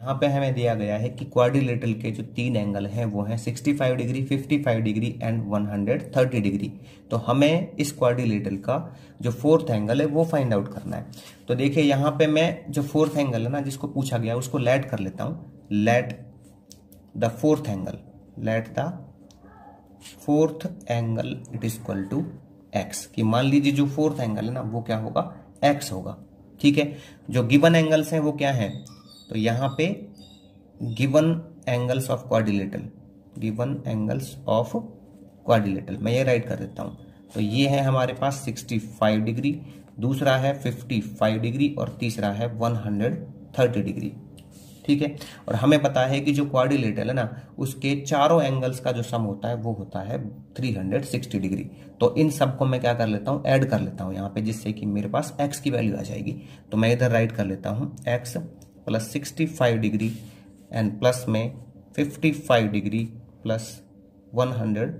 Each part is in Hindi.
यहाँ पे हमें दिया गया है कि क्वाड्रिलेटरल के जो तीन एंगल हैं, वो हैं 65 डिग्री 55 डिग्री एंड 130 डिग्री तो हमें इस क्वाड्रिलेटरल का जो फोर्थ एंगल है, वो फाइंड आउट करना है। तो देखिए, यहाँ पे मैं जो फोर्थ एंगल है ना, जिसको पूछा गया, उसको लेट कर लेता हूँ। Let the fourth angle let the fourth angle it is equal to x कि मान लीजिए जो फोर्थ एंगल है ना, वो क्या होगा? एक्स होगा। ठीक है? जो गिवन एंगल्स हैं, वो क्या है? तो यहाँ पे given angles of quadrilateral given angles of quadrilateral मैं ये राइट कर देता हूँ। तो ये है हमारे पास 65 डिग्री दूसरा है 55 डिग्री और तीसरा है 130 डिग्री ठीक है? और हमें पता है कि जो क्वाड्रिलेटरल है ना, उसके चारों एंगल्स का जो सम होता है, वो होता है 360 डिग्री तो इन सबको मैं क्या कर लेता हूँ? ऐड कर लेता हूँ यहाँ पे, जिससे कि मेरे पास x की वैल्यू आ जाएगी। तो मैं इधर राइट कर लेता हूँ, x plus sixty five degree and plus में fifty five degree plus one hundred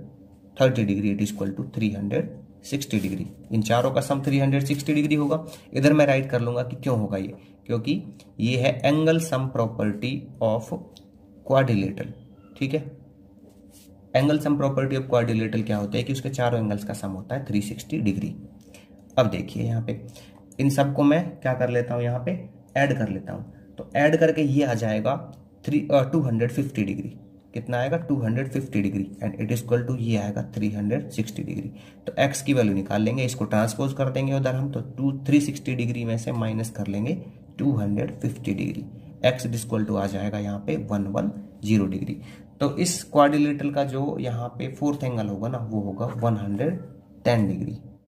thirty degree it is equal to three hundred sixty degree इन चारों का sum three hundred sixty degree होगा। इधर मैं राइट कर लूँगा कि क्यों होगा ये? क्योंकि ये है angle sum property of quadrilateral ठीक है? Angle sum property of quadrilateral क्या होता है कि उसके चारों एंगल्स का सम होता है 360 डिग्री अब देखिए यहाँ पे। इन सबको मैं क्या कर लेता हूँ? यहाँ पे ऐड कर लेता हूँ। ऐड करके ये आ जाएगा three two hundred fifty degree कितना आएगा? 250 degree and it is equal to ये आएगा 360 डिग्री तो x की वैल्यू निकाल लेंगे, इसको ट्रांसपोज कर देंगे उधर हम तो टू थ्री सिक्सटी डिग्री में से माइनस कर लेंगे 250 degree x is equal to आ जाएगा यहाँ पे 110 डिग्री तो इस क्वाड्रिलेटरल का जो यहाँ पे फोर्थ एंगल होगा ना, वो होगा 110 डिग्री